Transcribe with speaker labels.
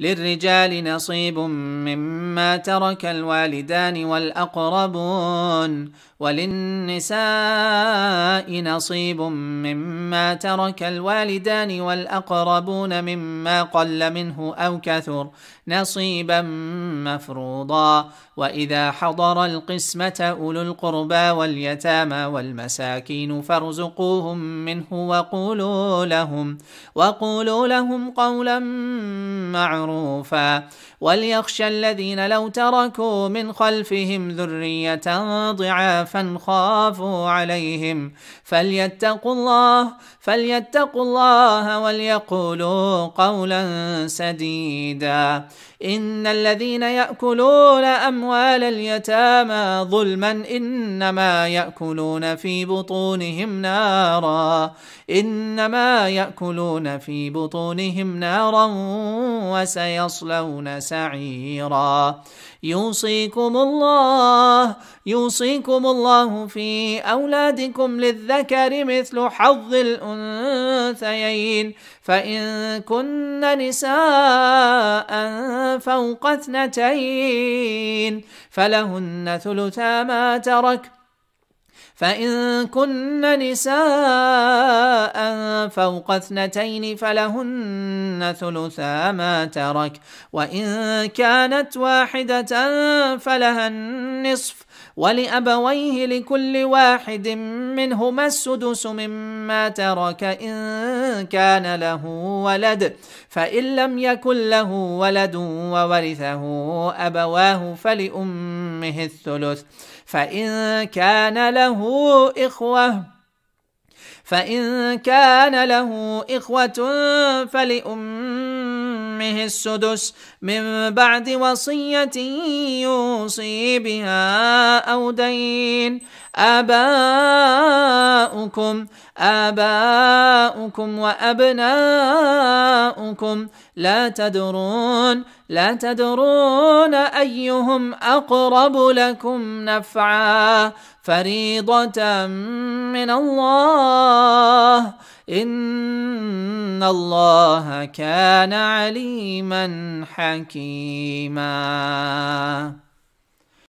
Speaker 1: للرجال نصيب مما ترك الوالدان والأقربون وللنساء نصيب مما ترك الوالدان والأقربون مما قل منه أو كثر نصيبا مفروضا. وإذا حضر القسمة أولو القربى واليتامى والمساكين فارزقوهم منه وقولوا لهم وقولوا لهم قولا معروفا وليخشى الذين لو تركوا من خلفهم ذرية ضعافا خافوا عليهم. فليتقوا الله فليتقوا الله وليقولوا قولا سديدا. إن الذين يأكلون أموال اليتامى ظلما إنما يأكلون في بطونهم نارا. إنما يأكلون في بطونهم نارا وسيصلون سعيرا. يوصيكم الله يوصيكم الله في أولادكم للذكر مثل حظ الأنثيين. فإن كن نساء فوق اثنتين فلهن ثلثا ما ترك. فإن كن نساء فوق اثنتين فلهن ثلثا ما ترك. وإن كانت واحدة فلها النصف. ولأبويه لكل واحد منهما السدس مما ترك. إن كان له ولد. فإن لم يكن له ولد وورثه أبواه فلأمه الثلث. فإن كان له إخوة فإن كان له إخوة فلأمه السدس من بعد وصية يوصي بها أو دين آباؤكم آباؤكم وأبناؤكم لا تدرون لا تدرون أيهم أقرب لكم نفعا فريضة من الله إن الله كان عليما حكيما